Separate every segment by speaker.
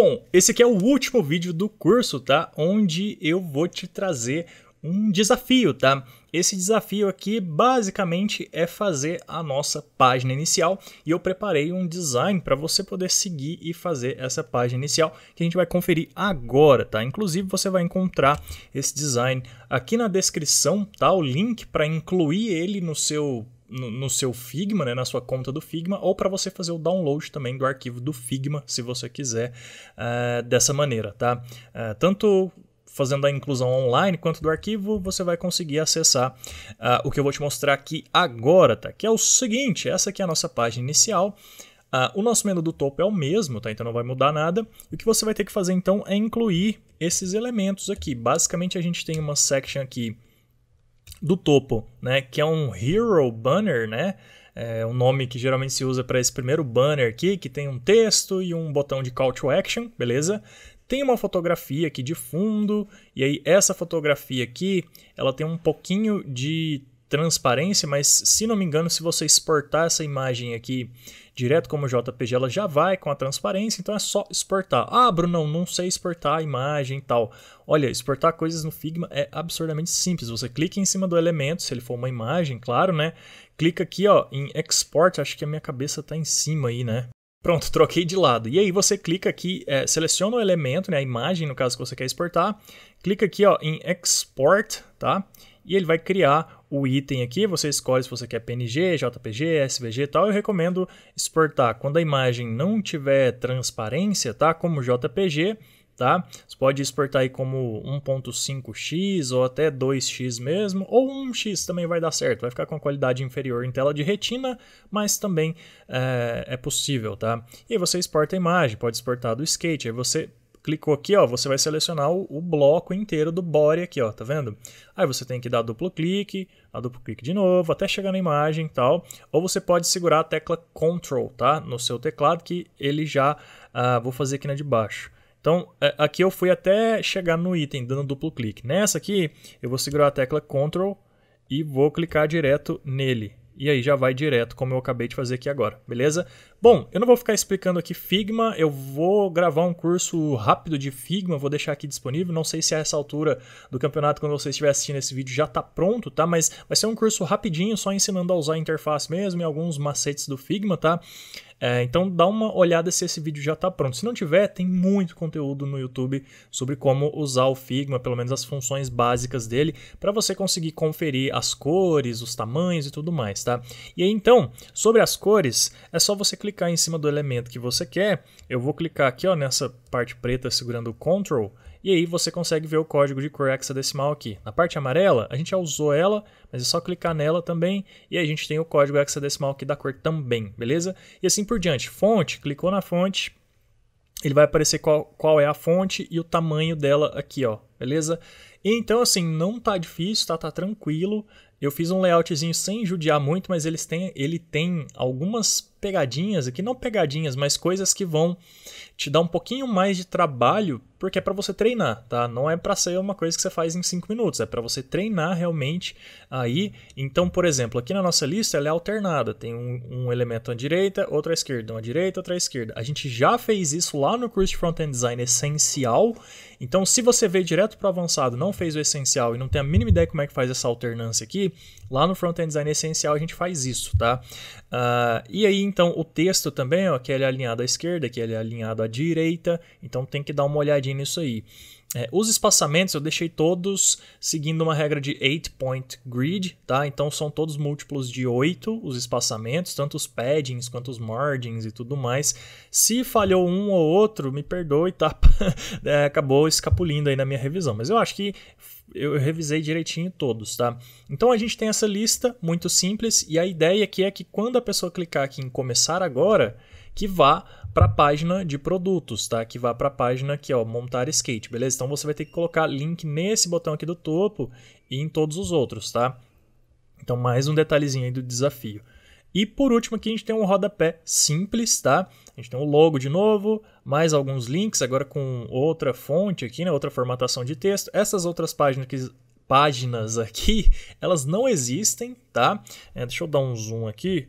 Speaker 1: Bom, esse aqui é o último vídeo do curso, tá? Onde eu vou te trazer um desafio, tá? Esse desafio aqui basicamente é fazer a nossa página inicial e eu preparei um design para você poder seguir e fazer essa página inicial que a gente vai conferir agora, tá? Inclusive você vai encontrar esse design aqui na descrição, tá? O link para incluir ele no seu no, seu Figma, né, na sua conta do Figma, ou para você fazer o download também do arquivo do Figma, se você quiser, uh, dessa maneira, tá? Uh, tanto fazendo a inclusão online quanto do arquivo, você vai conseguir acessar uh, o que eu vou te mostrar aqui agora, tá? Que é o seguinte, essa aqui é a nossa página inicial, o nosso menu do topo é o mesmo, tá? Então não vai mudar nada. E o que você vai ter que fazer então é incluir esses elementos aqui. Basicamente a gente tem uma section aqui do topo, né, que é um Hero Banner, né, é um nome que geralmente se usa para esse primeiro banner aqui, que tem um texto e um botão de call to action, beleza? Tem uma fotografia aqui de fundo, e aí essa fotografia aqui, ela tem um pouquinho de transparência, mas se não me engano, se você exportar essa imagem aqui direto como JPG, ela já vai com a transparência, então é só exportar. Ah, Bruno, não sei exportar a imagem e tal. Olha, exportar coisas no Figma é absurdamente simples. Você clica em cima do elemento, se ele for uma imagem, claro, né? Clica aqui, ó, em Export, acho que a minha cabeça está em cima aí, né? Pronto, troquei de lado. E aí você clica aqui, é, seleciona o elemento, né, a imagem, no caso que você quer exportar, clica aqui ó, em Export, tá? E ele vai criar o item aqui, você escolhe se você quer PNG, JPG, SVG e tal. Eu recomendo exportar quando a imagem não tiver transparência, tá? Como JPG, tá? Você pode exportar aí como 1.5x ou até 2x mesmo, ou 1x também vai dar certo, vai ficar com qualidade inferior em tela de retina, mas também é, é possível, tá? E aí você exporta a imagem, pode exportar do skate, aí você clicou aqui, ó, você vai selecionar o, o, bloco inteiro do body aqui, ó, tá vendo? Aí você tem que dar duplo clique, dar duplo clique de novo, até chegar na imagem e tal. Ou você pode segurar a tecla Ctrl, tá? No seu teclado, que ele já, uh, vou fazer aqui na de baixo. Então, é, aqui eu fui até chegar no item, dando duplo clique. Nessa aqui, eu vou segurar a tecla Ctrl e vou clicar direto nele e aí já vai direto, como eu acabei de fazer aqui agora, beleza? Bom, eu não vou ficar explicando aqui Figma, eu vou gravar um curso rápido de Figma, vou deixar aqui disponível, não sei se a essa altura do campeonato, quando você estiver assistindo esse vídeo, já está pronto, tá? Mas vai ser um curso rapidinho, só ensinando a usar a interface mesmo e alguns macetes do Figma, tá? É, então dá uma olhada se esse vídeo já está pronto. Se não tiver, tem muito conteúdo no YouTube sobre como usar o Figma, pelo menos as funções básicas dele, para você conseguir conferir as cores, os tamanhos e tudo mais, tá? E aí então, sobre as cores, é só você clicar em cima do elemento que você quer. Eu vou clicar aqui ó, nessa parte preta segurando o Ctrl e aí você consegue ver o código de cor hexadecimal aqui. Na parte amarela, a gente já usou ela, mas é só clicar nela também, e a gente tem o código hexadecimal aqui da cor também, beleza? E assim por diante. Fonte, clicou na fonte, ele vai aparecer qual, qual é a fonte e o tamanho dela aqui, ó, beleza? Então, assim, não tá difícil, tá, tá tranquilo. Eu fiz um layoutzinho sem judiar muito, mas eles têm, ele tem algumas pegadinhas aqui, não pegadinhas, mas coisas que vão te dar um pouquinho mais de trabalho, porque é para você treinar, tá? Não é para ser uma coisa que você faz em 5 minutos, é para você treinar realmente aí. Então, por exemplo, aqui na nossa lista ela é alternada, tem um, um elemento à direita, outro à esquerda, uma à direita, outra à esquerda. A gente já fez isso lá no curso de Front-End Design Essencial, então se você veio direto para avançado, não fez o essencial e não tem a mínima ideia como é que faz essa alternância aqui, lá no Front-End Design Essencial a gente faz isso, tá? Uh, e aí então o texto também, ó, que ele é alinhado à esquerda, que ele é alinhado à direita, então tem que dar uma olhadinha nisso aí. É, os espaçamentos eu deixei todos seguindo uma regra de 8-point grid, tá? Então são todos múltiplos de 8 os espaçamentos, tanto os paddings quanto os margins e tudo mais. Se falhou um ou outro, me perdoe, tá? é, acabou escapulindo aí na minha revisão, mas eu acho que eu revisei direitinho todos, tá? Então a gente tem essa lista muito simples e a ideia aqui é que quando a pessoa clicar aqui em começar agora, que vá para a página de produtos, tá? Que vá para a página aqui, ó, montar skate, beleza? Então você vai ter que colocar link nesse botão aqui do topo e em todos os outros, tá? Então mais um detalhezinho aí do desafio. E por último aqui a gente tem um rodapé simples, tá? A gente tem o um logo de novo, mais alguns links, agora com outra fonte aqui, né? outra formatação de texto. Essas outras páginas aqui, páginas aqui, elas não existem, tá? É, deixa eu dar um zoom aqui.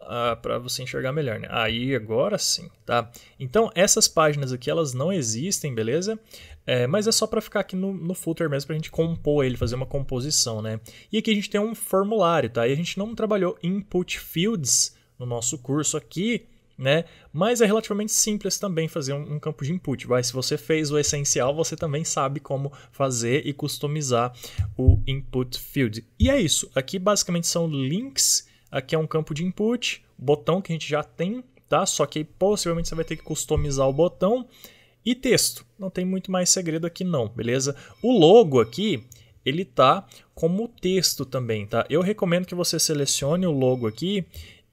Speaker 1: uh, para você enxergar melhor, né? Aí agora sim, tá? Então essas páginas aqui elas não existem, beleza? É, mas é só para ficar aqui no, no footer mesmo para a gente compor ele, fazer uma composição, né? E aqui a gente tem um formulário, tá? E a gente não trabalhou input fields no nosso curso aqui, né? Mas é relativamente simples também fazer um, um, campo de input. Vai, se você fez o essencial, você também sabe como fazer e customizar o input field. E é isso. Aqui basicamente são links Aqui é um campo de input, botão que a gente já tem, tá? Só que possivelmente você vai ter que customizar o botão e texto. Não tem muito mais segredo aqui não, beleza? O logo aqui, ele tá como texto também, tá? Eu recomendo que você selecione o logo aqui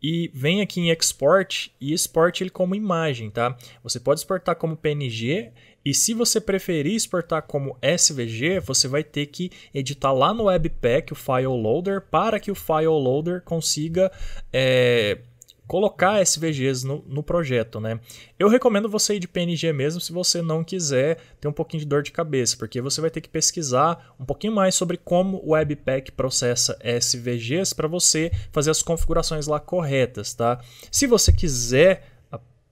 Speaker 1: e venha aqui em export e exporte ele como imagem, tá? Você pode exportar como PNG e se você preferir exportar como SVG, você vai ter que editar lá no Webpack o file loader para que o file loader consiga é, colocar SVGs no, no, projeto, né? Eu recomendo você ir de PNG mesmo se você não quiser ter um pouquinho de dor de cabeça, porque você vai ter que pesquisar um pouquinho mais sobre como o Webpack processa SVGs para você fazer as configurações lá corretas, tá? Se você quiser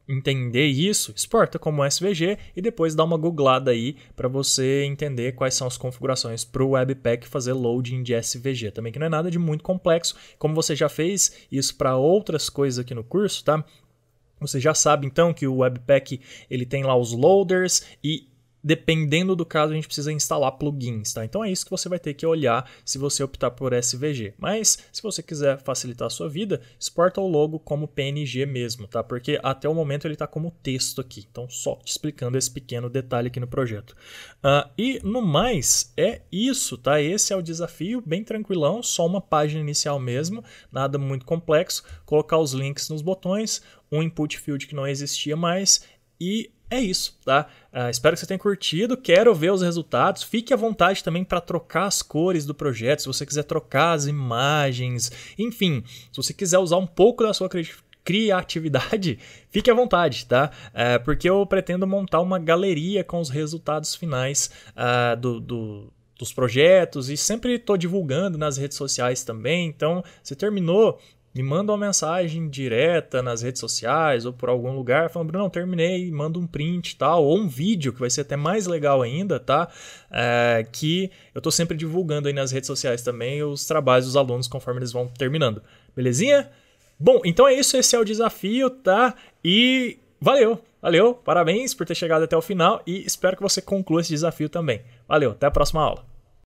Speaker 1: entender isso, exporta como SVG e depois dá uma googlada aí para você entender quais são as configurações para o Webpack fazer loading de SVG. Também que não é nada de muito complexo, como você já fez isso para outras coisas aqui no curso, tá? Você já sabe então que o Webpack ele tem lá os loaders e dependendo do caso, a gente precisa instalar plugins, tá? Então é isso que você vai ter que olhar se você optar por SVG. Mas se você quiser facilitar a sua vida, exporta o logo como PNG mesmo, tá? Porque até o momento ele está como texto aqui. Então só te explicando esse pequeno detalhe aqui no projeto. Uh, e no mais, é isso, tá? Esse é o desafio, bem tranquilão, só uma página inicial mesmo, nada muito complexo. Colocar os links nos botões, um input field que não existia mais e é isso, tá? Uh, espero que você tenha curtido. Quero ver os resultados. Fique à vontade também para trocar as cores do projeto, se você quiser trocar as imagens, enfim, se você quiser usar um pouco da sua criatividade, fique à vontade, tá? Uh, porque eu pretendo montar uma galeria com os resultados finais uh, do, do dos projetos e sempre estou divulgando nas redes sociais também. Então, você terminou me manda uma mensagem direta nas redes sociais ou por algum lugar falando, Bruno, terminei, manda um print tal, ou um vídeo que vai ser até mais legal ainda, tá? É, que eu tô sempre divulgando aí nas redes sociais também os trabalhos dos alunos conforme eles vão terminando. Belezinha? Bom, então é isso, esse é o desafio, tá? E valeu, valeu, parabéns por ter chegado até o final e espero que você conclua esse desafio também. Valeu, até a próxima aula.